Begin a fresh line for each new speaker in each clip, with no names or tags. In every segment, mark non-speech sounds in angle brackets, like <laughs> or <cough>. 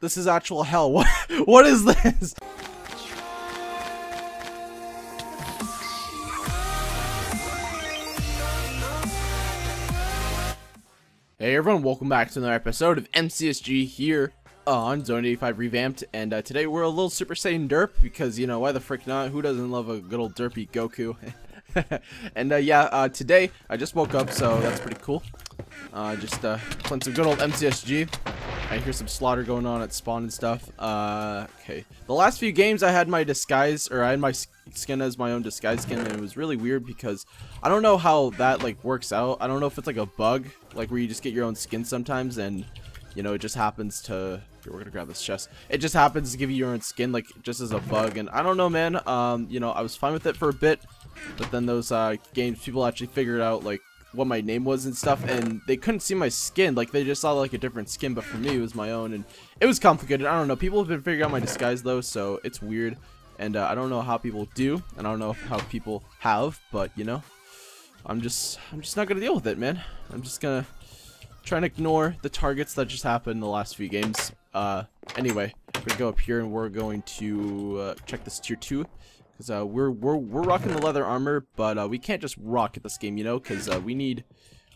This is actual hell. <laughs> What? What is this? Hey everyone, welcome back to another episode of MCSG here on Zone 85 Revamped, and uh, today we're a little Super Saiyan derp, because, you know, why the frick not? Who doesn't love a good old derpy Goku? <laughs> and uh, yeah, uh, today I just woke up, so that's pretty cool. Uh, just uh, playing some good old MCSG. I hear some slaughter going on at spawn and stuff. Uh, okay. The last few games I had my disguise, or I had my skin as my own disguise skin, and it was really weird because I don't know how that, like, works out. I don't know if it's, like, a bug, like, where you just get your own skin sometimes, and, you know, it just happens to... Here, we're gonna grab this chest. It just happens to give you your own skin, like, just as a bug, and I don't know, man. Um, you know, I was fine with it for a bit, but then those, uh, games, people actually figured out, like, what my name was and stuff and they couldn't see my skin. Like they just saw like a different skin but for me it was my own and it was complicated. I don't know. People have been figuring out my disguise though so it's weird and uh, I don't know how people do and I don't know how people have but you know I'm just I'm just not gonna deal with it man. I'm just gonna try and ignore the targets that just happened in the last few games. Uh anyway we're gonna go up here and we're going to uh, check this tier 2 because uh, we're, we're, we're rocking the leather armor, but uh, we can't just rock at this game, you know, because uh, we need,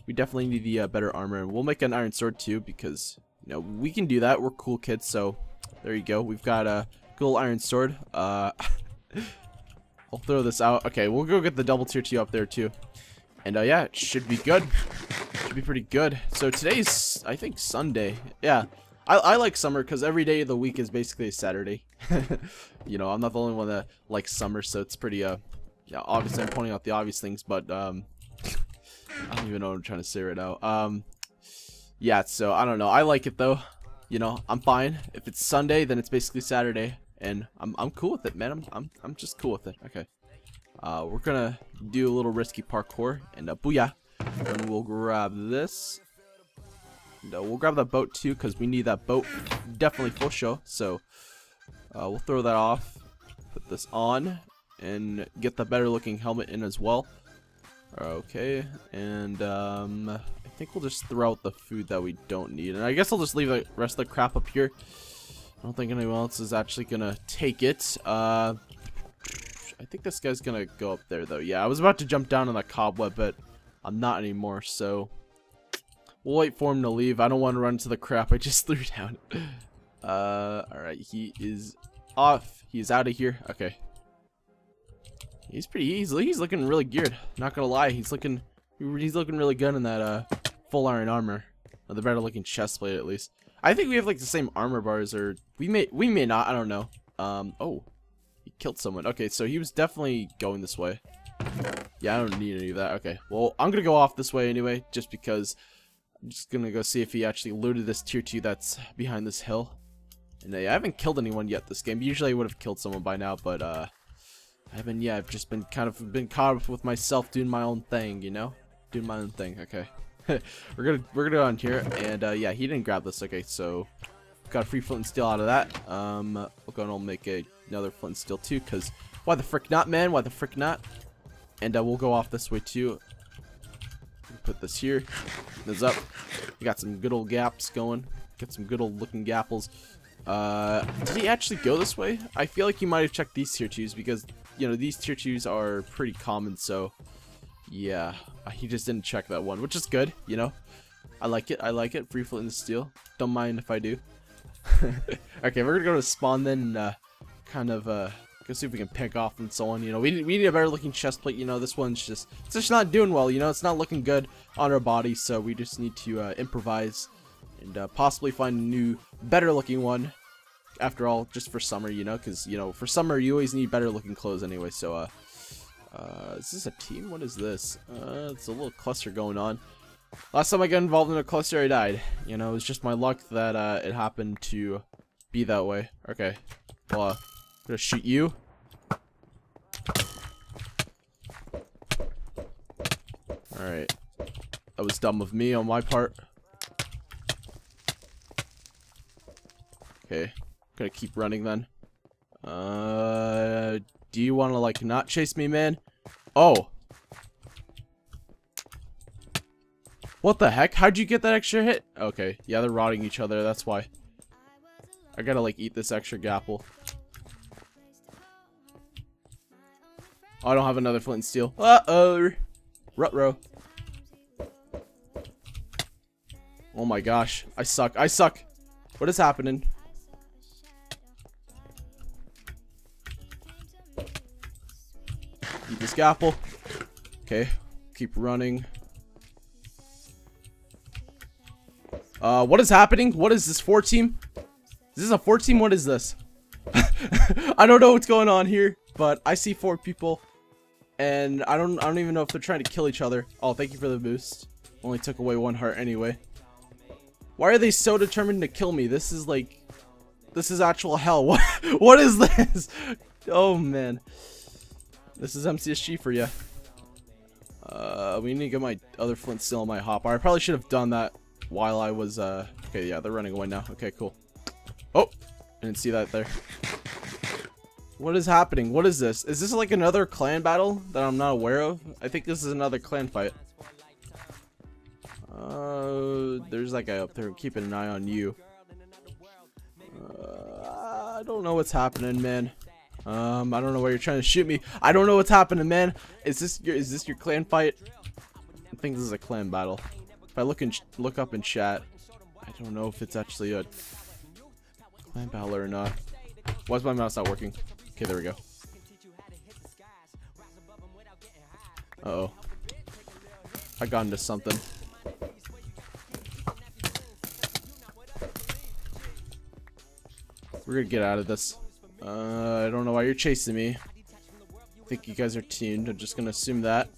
we definitely need the uh, better armor. And we'll make an iron sword too, because, you know, we can do that. We're cool kids, so there you go. We've got a cool iron sword. Uh, <laughs> I'll throw this out. Okay, we'll go get the double tier 2 up there too. And uh, yeah, it should be good. Should be pretty good. So today's, I think, Sunday. Yeah, I, I like summer because every day of the week is basically a Saturday. <laughs> you know, I'm not the only one that likes summer, so it's pretty, uh, yeah, obviously I'm pointing out the obvious things, but, um, I don't even know what I'm trying to say right now. Um, yeah, so I don't know. I like it though. You know, I'm fine. If it's Sunday, then it's basically Saturday, and I'm I'm cool with it, man. I'm I'm I'm just cool with it. Okay. Uh, we're gonna do a little risky parkour, and uh, booyah. And we'll grab this, no, we'll grab that boat too because we need that boat definitely for sure. So uh, we'll throw that off, put this on, and get the better looking helmet in as well. Okay, and um, I think we'll just throw out the food that we don't need. And I guess I'll just leave the rest of the crap up here. I don't think anyone else is actually going to take it. Uh, I think this guy's going to go up there though. Yeah, I was about to jump down on that cobweb, but I'm not anymore, so... We'll wait for him to leave. I don't want to run into the crap I just <laughs> threw down. Uh, alright, he is off. He's out of here. Okay. He's pretty easy. He's looking really geared. Not gonna lie, he's looking he's looking really good in that uh full iron armor. Or the better looking chest plate at least. I think we have like the same armor bars or we may we may not, I don't know. Um oh. He killed someone. Okay, so he was definitely going this way. Yeah, I don't need any of that. Okay. Well, I'm gonna go off this way anyway, just because I'm just gonna go see if he actually looted this tier 2 that's behind this hill. And I haven't killed anyone yet this game. Usually I would have killed someone by now, but uh, I haven't yet. I've just been kind of been caught up with myself doing my own thing, you know? Doing my own thing, okay. <laughs> we're gonna we're gonna go on here and uh, yeah he didn't grab this okay so got a free flint and steel out of that um we're gonna make a, another flint and steel too because why the frick not man why the frick not and uh, we'll go off this way too put this here. This up. We got some good old gaps going. Get some good old looking gapples. Uh, did he actually go this way? I feel like he might have checked these tier 2s because, you know, these tier 2s are pretty common, so yeah. Uh, he just didn't check that one, which is good, you know. I like it. I like it. Free flint and steel. Don't mind if I do. <laughs> okay, we're gonna go to spawn then uh, kind of uh, Go see if we can pick off and so on. You know, we need, we need a better looking chest plate. You know, this one's just it's just not doing well. You know, it's not looking good on our body. So we just need to uh, improvise and uh, possibly find a new, better looking one. After all, just for summer, you know, because you know, for summer you always need better looking clothes anyway. So, uh, uh, is this a team? What is this? Uh, it's a little cluster going on. Last time I got involved in a cluster, I died. You know, it was just my luck that uh, it happened to be that way. Okay. Well, uh, gonna shoot you. Alright. That was dumb of me on my part. Okay. Gonna keep running then. Uh, do you want to, like, not chase me, man? Oh. What the heck? How'd you get that extra hit? Okay. Yeah, they're rodding each other. That's why. I gotta like eat this extra gapple. Oh, I don't have another flint and steel. Uh-oh. Rut-row. Oh my gosh. I suck. I suck. What is happening? Eat this gapple. Okay. Keep running. Uh, what is happening? What is this? Four team? Is this a four team? What is this? <laughs> I don't know what's going on here, but I see four people. And I don't I don't even know if they're trying to kill each other. Oh, thank you for the boost. Only took away one heart anyway. Why are they so determined to kill me? This is like this is actual hell. <laughs> What what is this? Oh man. This is MCSG for you. Uh, we need to get my other flint steel on my hopper. I probably should have done that while I was, uh, okay, yeah, they're running away now. Okay, cool. Oh, I didn't see that there. What is happening? What is this? Is this like another clan battle that I'm not aware of? I think this is another clan fight. Uh, there's that guy up there keeping an eye on you. Uh, I don't know what's happening, man. Um, I don't know where you're trying to shoot me. I don't know what's happening, man. Is this your is this your clan fight? I think this is a clan battle. If I look and look up in chat, I don't know if it's actually a clan battle or not. Why's my mouse not working? Okay, there we go. Uh oh. I got into something. We're gonna get out of this. Uh, I don't know why you're chasing me. I think you guys are teamed. I'm just gonna assume that.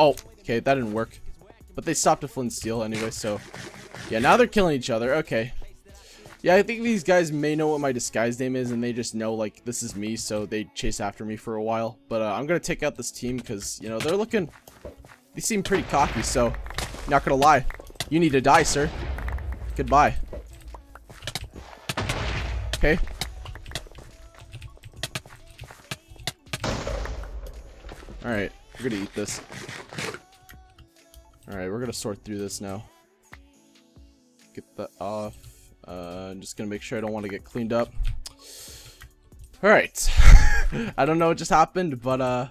Oh, okay, that didn't work. But they stopped a flint steel anyway, so... Yeah, now they're killing each other. Okay. Yeah, I think these guys may know what my disguise name is, and they just know, like, this is me, so they chase after me for a while. But uh, I'm gonna take out this team, because, you know, they're looking... They seem pretty cocky, so... Not gonna lie. You need to die, sir. Goodbye. Okay, Alright, we're gonna eat this. Alright, we're gonna sort through this now. Get that off. Uh, I'm just gonna make sure I don't want to get cleaned up. Alright. <laughs> I don't know what just happened, but uh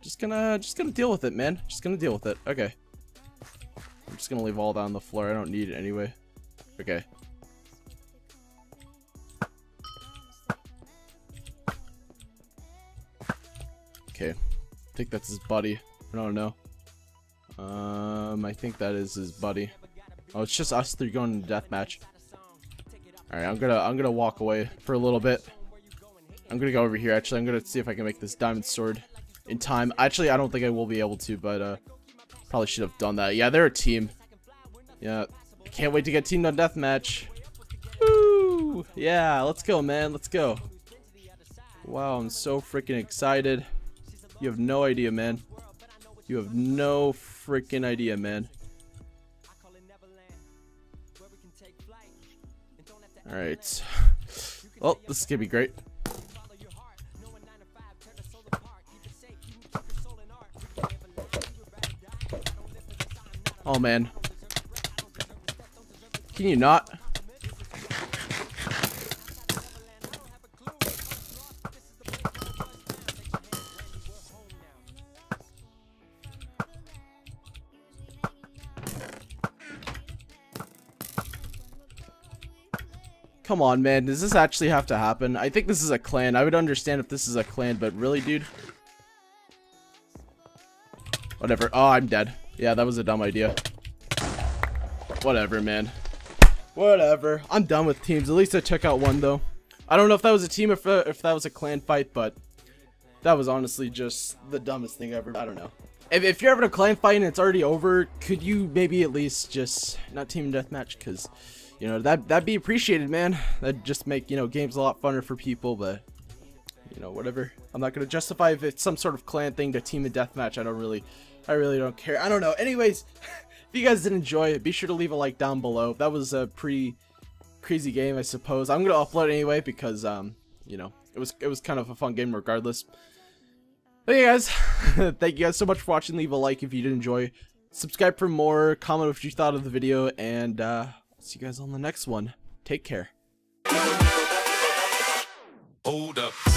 just gonna just gonna deal with it, man. Just gonna deal with it. Okay. I'm just gonna leave all that on the floor. I don't need it anyway. Okay. Okay. I think that's his buddy. I don't know. Um, I think that is his buddy. Oh, it's just us three going to deathmatch. All right, I'm gonna I'm gonna walk away for a little bit. I'm gonna go over here. Actually, I'm gonna see if I can make this diamond sword in time. Actually, I don't think I will be able to, but uh, probably should have done that. Yeah, they're a team. Yeah, I can't wait to get teamed on deathmatch. Woo! Yeah, let's go, man. Let's go. Wow, I'm so freaking excited. You have no idea, man. You have no freaking idea, man. Alright. Well, this is gonna be great. Oh, man. Can you not? Come on, man. Does this actually have to happen? I think this is a clan. I would understand if this is a clan, but really, dude? Whatever. Oh, I'm dead. Yeah, that was a dumb idea. Whatever, man. Whatever. I'm done with teams. At least I took out one, though. I don't know if that was a team or if, uh, if that was a clan fight, but that was honestly just the dumbest thing ever. I don't know. If, if you're having a clan fight and it's already over, could you maybe at least just not team deathmatch? Because you know, that, that'd be appreciated, man. That'd just make, you know, games a lot funner for people, but, you know, whatever. I'm not to justify if it's some sort of clan thing to team a deathmatch. I don't really, I really don't care. I don't know. Anyways, <laughs> if you guys did enjoy it, be sure to leave a like down below. That was a pretty crazy game, I suppose. I'm to upload anyway because, um, you know, it was, it was kind of a fun game regardless. But yeah, guys, <laughs> thank you guys so much for watching. Leave a like if you did enjoy. Subscribe for more. Comment what you thought of the video. And, uh, see you guys on the next one. Take care.
Hold up.